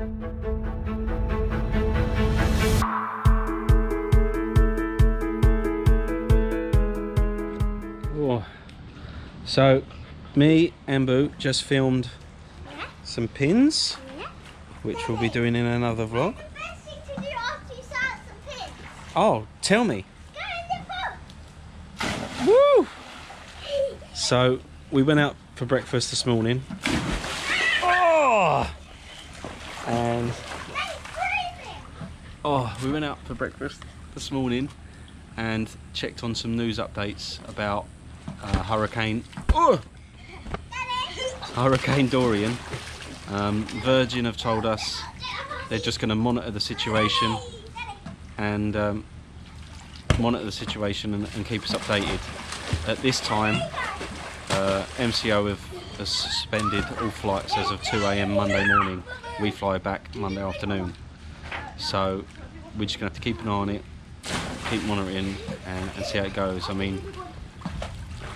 Oh. So, me and Boo just filmed some pins, which we'll be doing in another vlog. Oh, tell me. Woo! So, we went out for breakfast this morning. Oh! And oh, we went out for breakfast this morning and checked on some news updates about uh, Hurricane oh, Hurricane Dorian. Um, Virgin have told us they're just going to monitor the situation and um, monitor the situation and, and keep us updated. At this time, uh, MCO have, suspended all flights as of 2 a.m. Monday morning. We fly back Monday afternoon. So we're just to have to keep an eye on it, keep monitoring, and, and see how it goes. I mean,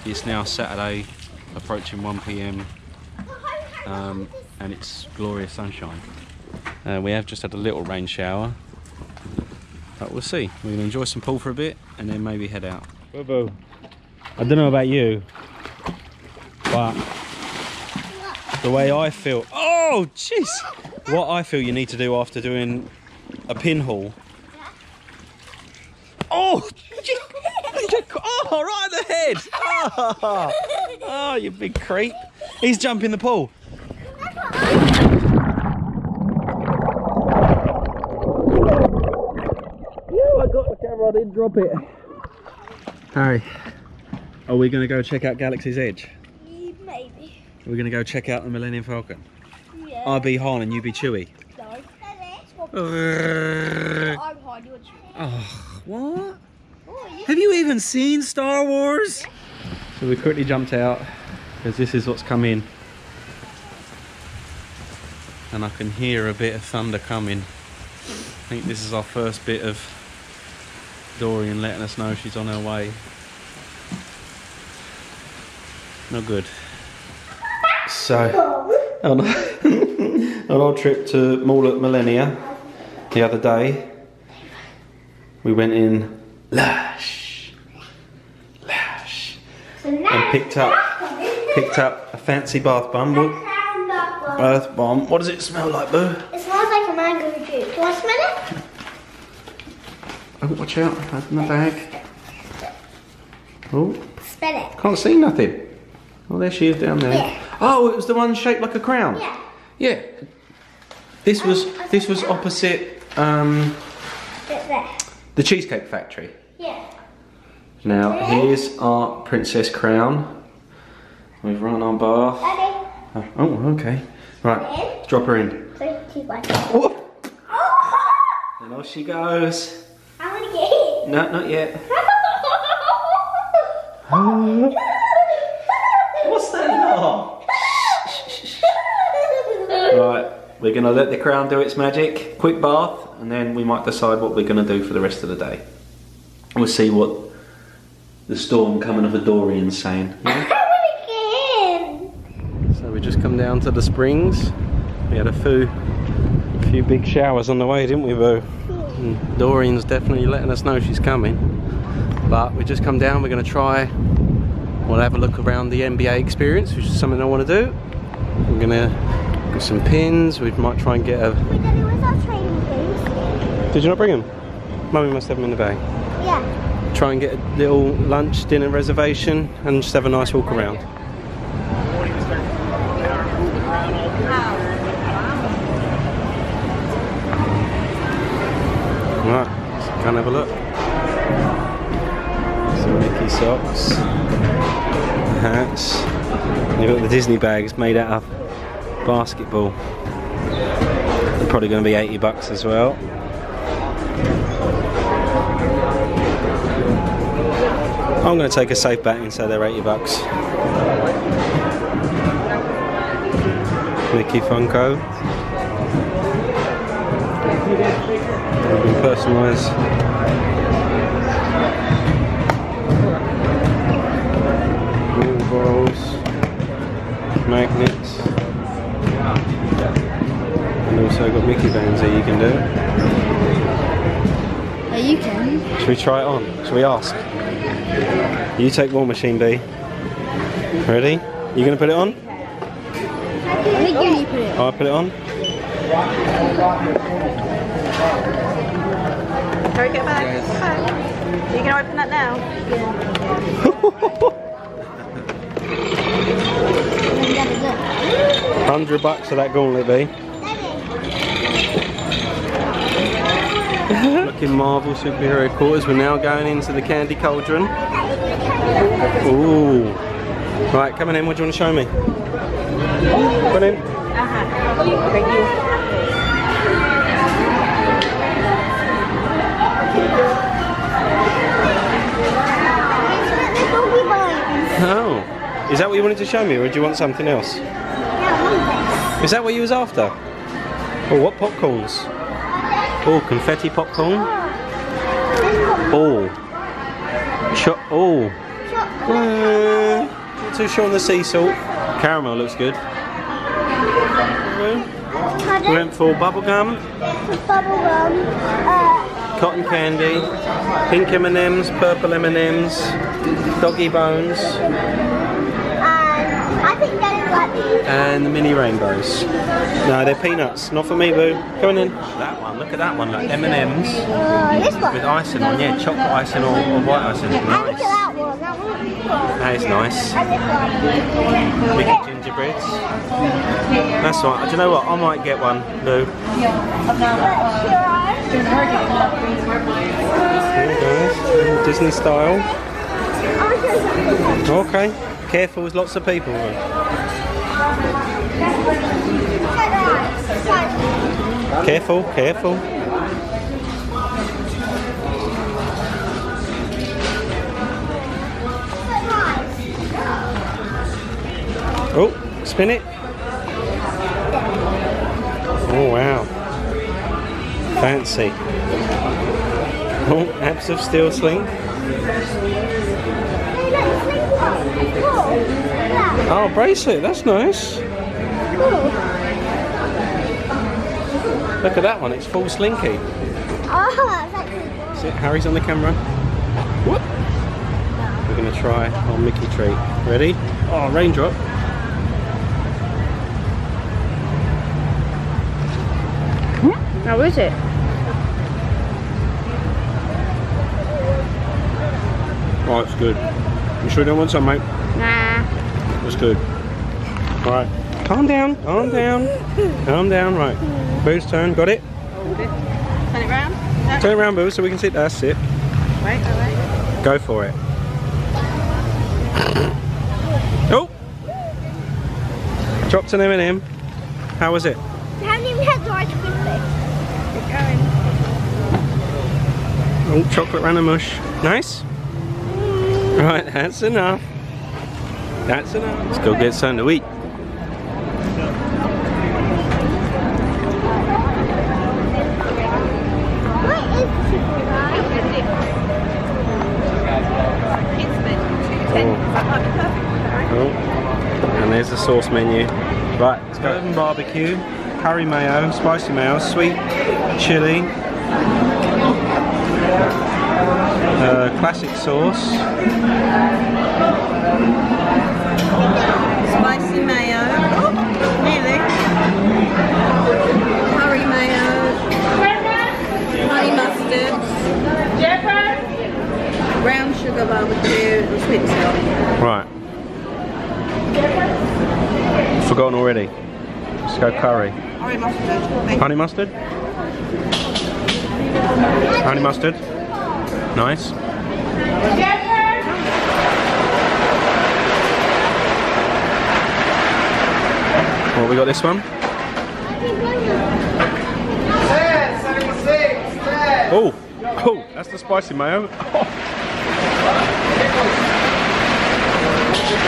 it's now Saturday, approaching 1 p.m. Um, and it's glorious sunshine. Uh, we have just had a little rain shower, but we'll see. We're to enjoy some pool for a bit and then maybe head out. Boo I don't know about you, but the way I feel. Oh, jeez! What I feel you need to do after doing a pinhole. Oh! Oh, right in the head! Oh, oh you big creep. He's jumping the pool. I got the camera, I didn't drop it. Harry, are we going to go check out Galaxy's Edge? Maybe. Are we going to go check out the Millennium Falcon? Yeah. I be Han and you be Chewie. No. Uh, I'm hard, you're true. Oh, what? Have you even seen Star Wars? So we quickly jumped out because this is what's come in. And I can hear a bit of thunder coming. I think this is our first bit of Dorian letting us know she's on her way. Not good. So, on, on our trip to Mall at Millennia the other day, we went in Lush. Lush. And picked up picked up a fancy bath bomb. Bath bomb? What does it smell like, Boo? It smells like a mango juice. Do to smell it? Oh, watch out! Open the bag. Oh, Smell it. can't see nothing. Oh, there she is down there. Yeah. Oh, it was the one shaped like a crown. Yeah. Yeah. This um, was this was opposite um, the Cheesecake Factory. Yeah. Now here's our princess crown. We've run our bath. Ready? Oh, okay. Right, In. drop her in. Three, two, one. Oh! And off she goes. I want to get hit. No, not yet. we're going to let the crown do its magic. Quick bath, and then we might decide what we're going to do for the rest of the day. We'll see what the storm coming of a Dorian's saying. yeah? I want to get in. So we just come down to the springs. We had a few, a few big showers on the way, didn't we, Boo? And hmm. Dorian's definitely letting us know she's coming. But we just come down. We're going to try. We'll have a look around the NBA experience, which is something I want to do. We're going get some pins. We might try and get a. Wait, Daddy, where's our training things? Did you not bring them? Mummy must have them in the bag. Yeah. Try and get a little lunch, dinner reservation, and just have a nice walk around. Right, let's go and have a look. Some Mickey socks, hats. You've got the Disney bags made out of basketball. They're probably going to be 80 bucks as well. I'm going to take a safe bet and say they're 80 bucks. Mickey Funko. Balls, magnets, and all also got Mickey bands here you can do. Yeah, you can. Should we try it on? Should we ask? You take War Machine B. Ready? You gonna put it on? I think you put it. Oh, I put it on? Go get back. back. You can open that now. Hundred bucks for that gauntlet, B. Looking Marvel superhero quarters. We're now going into the candy cauldron. Ooh. Right, coming in. What do you want to show me? Come on in. Doggy bones. Oh. Is that what you wanted to show me, or do you want something else? Yeah, I want Is that what you was after? Or what popcorns? Oh, confetti popcorn. Oh. Cho- oh. Uh, not too sure on the sea salt. Caramel looks good. this. We went for bubblegum, Bubble gum. Uh, cotton candy, pink M&Ms, purple M&Ms, doggy bones, and I think Daddy like these. And the mini rainbows. No, they're peanuts. Not for me, boo. Come on in. That one. Look at that one. Look, M&Ms Uh, with icing on. Yeah, chocolate icing or, or white icing. And Nice. that one. That one's cool. That is nice. And this one. We get gingerbreads. That's right. Do you know what? I might get one, Lou. Look, here are. There. Disney style. I'll show you something. Okay. Careful, there's lots of people. Careful, careful. Oh, spin it. Oh wow. Fancy. Oh, apps of steel slink. Oh, bracelet, that's nice. Look at that one, it's full slinky. Oh, that's actually See, Harry's on the camera. Whoop. We're gonna try our Mickey treat. Ready? Oh, raindrop. How is it? Oh, it's good. You sure you don't want some, mate? Nah. That's good. Alright. Calm down, calm down. Calm down, right. Boo's turn, got it? Hold it. Round. Turn it round. No. Turn around, Boo, so we can sit. That's it. Wait, wait, wait. Go for it. Oh! Dropped an M&M. How was it? I haven't even had the ice cream. Keep going. Oh, chocolate random mush. Nice. Right, that's enough. That's enough. Let's go get something to eat. What is chicken rice? Kids bit. Two ten. That might be perfect. Alright. Oh. And there's the sauce menu. Right, let's go. Urban barbecue, curry mayo, spicy mayo, sweet chili, uh, classic sauce, Spicy mayo. Oh, nearly. Curry mayo. Honey mustard. Brown sugar barbecue and sweet and. Right. Forgotten already. Let's go curry. Honey mustard. Honey mustard? Honey mustard. Nice. What we got this one? Oh, oh, that's the spicy mayo.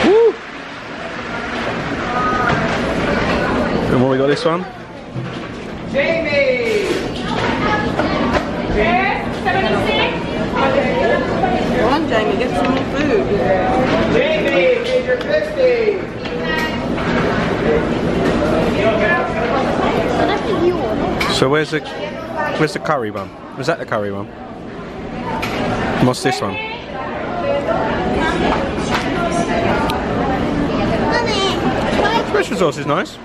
Woo! And what we got this one? Come Jamie, get some food. Jamie, Major Christie. What if you order? So where's the where's the curry one? Was that the curry one? What's this one? Special sauce is nice.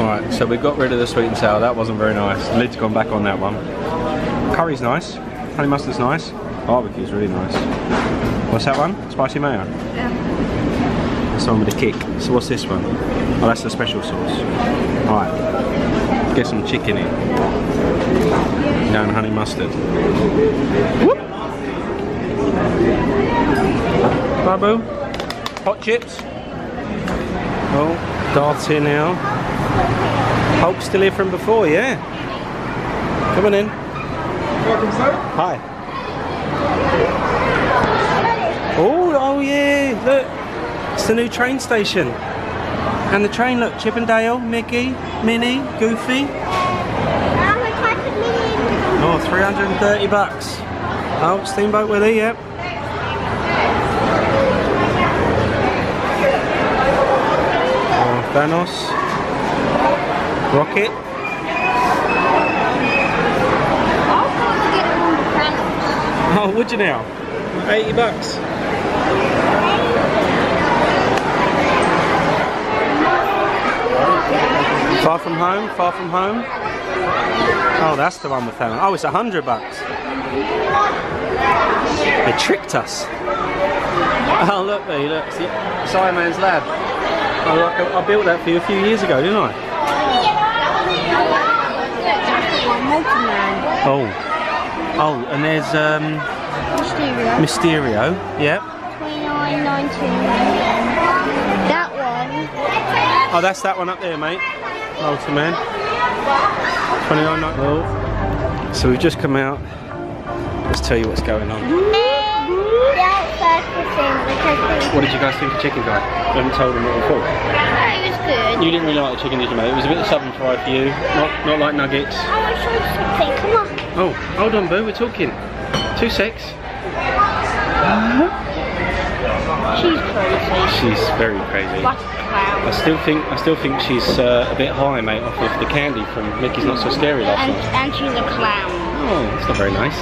Right, so we got rid of the sweet and sour. That wasn't very nice. The lid's gone back on that one. Curry's nice. Honey mustard's nice. Barbecue's really nice. What's that one? Spicy mayo. Yeah. That's the one with the kick. So what's this one? Oh, that's the special sauce. Alright. Get some chicken in. Down honey mustard. Whoop. Bye boo. Hot chips. Oh, Darth's here now. Hulk's still here from before, yeah? Come on in. Welcome, sir. Hi. Oh, oh yeah, look. It's the new train station. And the train, look, Chip 'n' Dale, Mickey, Minnie, Goofy. Oh, 330 bucks. Oh, Steamboat Willie, yep. Oh, Thanos. Rocket. Oh, would you now? 80 bucks. Far from home, far from home. Oh, that's the one with Thanos. Oh, it's a hundred bucks. They tricked us. Oh, look, there, look. See, Simon's lab. Oh, look, I, I built that for you a few years ago, didn't I? Oh. Oh, and there's um, Mysterio. Yep. That one. Oh, that's that one up there, mate. Ultraman. 29 Oh. So we've just come out. Let's tell you what's going on. The outside thing because What did you guys think of Chicken Guy? I haven't told them what we thought. it was good. You didn't really like the chicken, did you, mate? It was a bit of southern fried for you. Not, not like nuggets. I want to show you something. Come on. Oh, hold on, Boo. We're talking. Two secs. She's crazy. She's very crazy. What a clown. I still think I still think she's uh, a bit high, mate, off of the candy from Mickey's Not So Scary last And, night. and she's a clown. Oh, that's not very nice.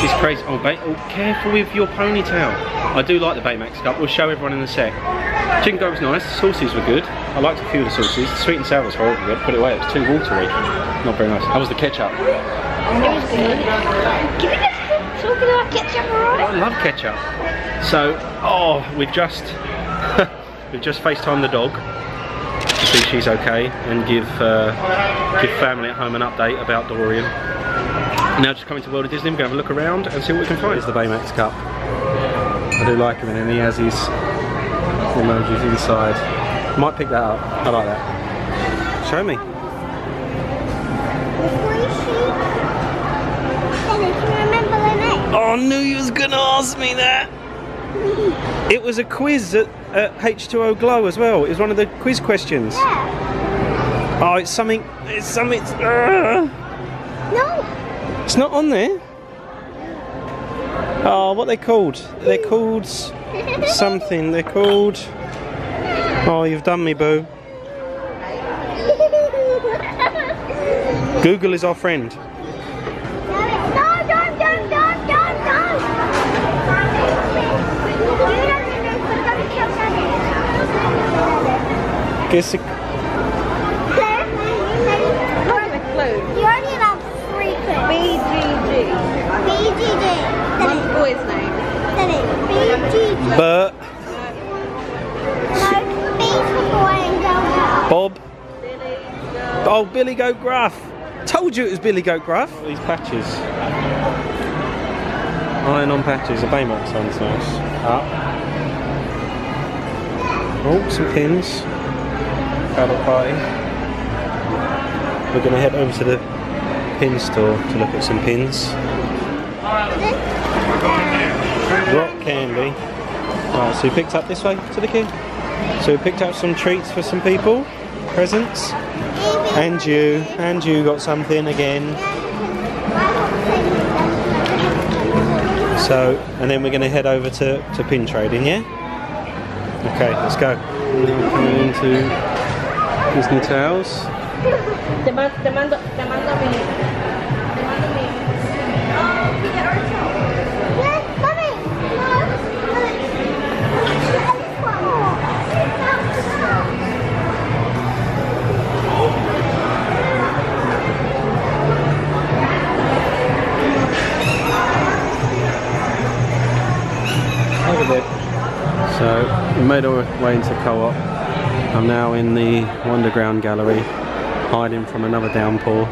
She's crazy. Oh, ba oh, careful with your ponytail. I do like the Baymax cup. We'll show everyone in a sec. Chicken guy was nice. The sauces were good. I liked a few of the sauces. The sweet and sour was horrible. To put it away. It was too watery. Not very nice. How was the ketchup? It was good. Give me this. Talking about ketchup, alright? I love ketchup. So, oh, we've just we've just FaceTimed the dog to see she's okay and give uh, give family at home an update about Dorian. Now just coming to World of Disney, we're going to have a look around and see what we can find. Here's the Baymax cup. I do like him and then he has his emojis inside. Might pick that up. I like that. Show me. Before you shoot, Dennis, you remember the name? Oh, I knew you was gonna ask me that. It was a quiz at, at H2O Glow as well. It was one of the quiz questions. Yeah. Oh, it's something. It's something. Uh, No. It's not on there. Oh, what they called? They're called something. They're called. Oh, you've done me, boo. Google is our friend. Guess You already have three clues. BGG. BGG. One boy's name. BGG. Bert, No, B for boy and girl. Bob. Oh, Billy Goat Gruff. Told you it was Billy Goat Gruff. These patches. Iron on patches. A Baymax one's nice. Up. Oh, some pins. Travel party. We're going to head over to the pin store to look at some pins. Candy. Right, so we picked up this way to the kid. So we picked up some treats for some people, presents, and you, and you got something again. So, and then we're going to head over to, to pin trading, yeah? Okay, let's go. We're coming into Disney mando made our way into co-op. I'm now in the Wonderground Gallery, hiding from another downpour.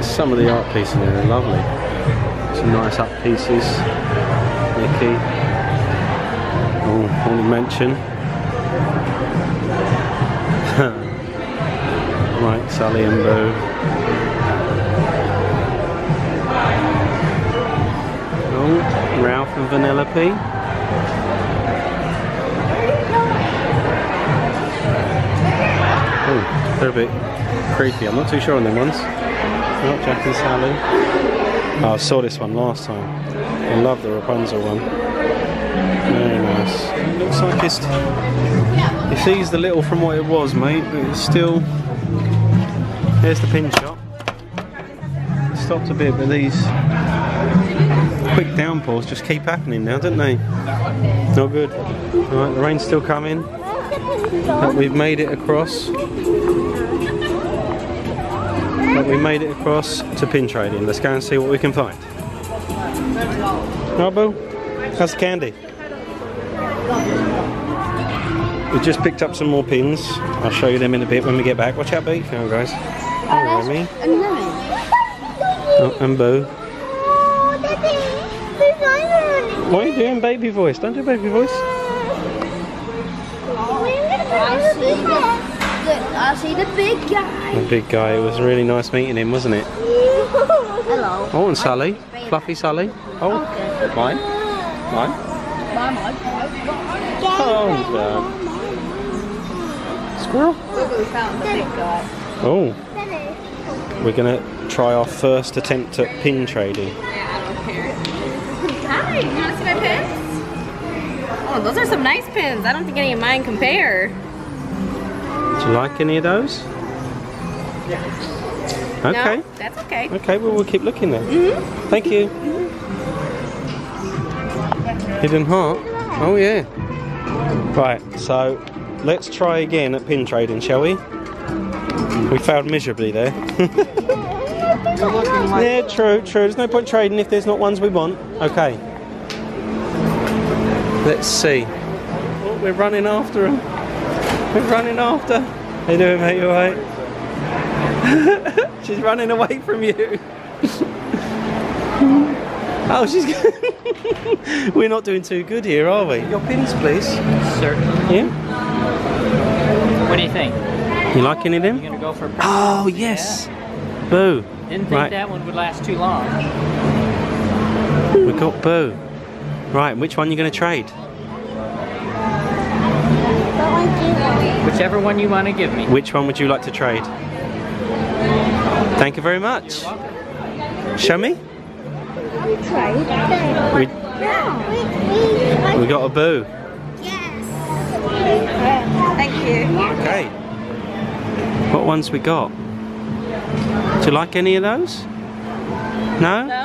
Some of the art pieces there are lovely. Some nice up pieces. Mickey. Oh, Haunted Mansion. right, Sally and Boo. Oh, Ralph and Vanellope. They're a bit creepy. I'm not too sure on them ones. Not Jack and Sally. Oh, I saw this one last time. I love the Rapunzel one. Very nice. It looks like it's. It's eased a little from what it was, mate, but it's still. There's the pin shop. It stopped a bit, but these quick downpours just keep happening now, don't they? Not good. Alright, the rain's still coming. But we've made it across. But we made it across to pin trading. Let's go and see what we can find. Oh, Boo, how's the candy? We just picked up some more pins. I'll show you them in a bit when we get back. Watch out, Beef. Now, guys. Hello, Remy. Oh, and Boo. Oh, Daddy. What are you doing, baby voice? Don't do baby voice. I see the, I see the big guy. The big guy. It was really nice meeting him, wasn't it? Hello. Oh, and Sally. Fluffy Sally. Oh, mine. Mine. Mine. Oh, uh, squirrel. We found the big guy. Oh, we're gonna try our first attempt at pin trading. Yeah, I don't care. Hi, you want to see my pins? Oh, those are some nice pins. I don't think any of mine compare. Do you like any of those? Okay. No, that's okay. Okay, well we'll keep looking then. Mm-hmm. Thank you. Hidden heart. Oh yeah. Right, so let's try again at pin trading, shall we? We failed miserably there. yeah, true, true. There's no point trading if there's not ones we want. Okay. Let's see. Oh, we're running after them. We're running after. How you doing, mate? You alright? She's running away from you. oh, she's. We're not doing too good here, are we? Your pins, please. Certainly. Yeah. What do you think? You like any of You them? gonna go for? a Oh yes. Boo. Didn't think Right. that one would last too long. We got Boo. Right. Which one are you going to trade? Whichever one you want to give me. Which one would you like to trade? Thank you very much. Show me. We tried. We, No. we got a Boo. Yes. Thank you. Okay. What ones we got? Do you like any of those? No? No?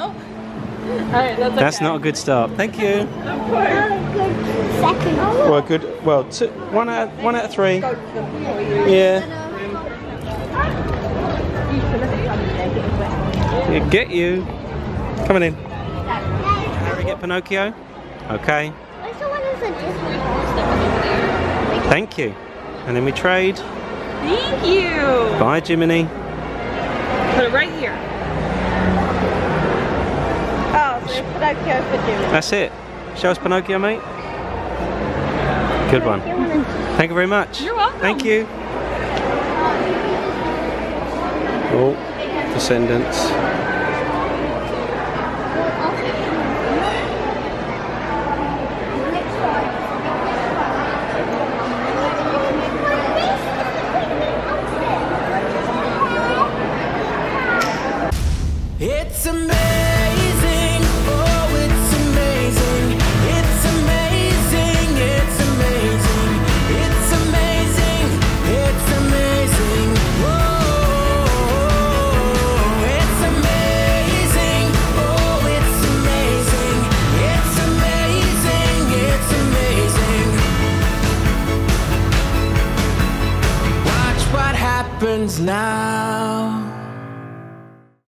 Alright, that's okay. Not a good start. Thank you. Second. Well, good. Well, two, one out, one out of three. Yeah. Get you. Coming in. Harry, get Pinocchio. Okay. Where's the one who's a Disney Thank you. And then we trade. Thank you. Bye, Jiminy. Put it right here. Pinocchio for Jimmy. That's it. Show us Pinocchio, mate. Good one. Thank you very much. You're welcome. Thank you. Oh, Descendants.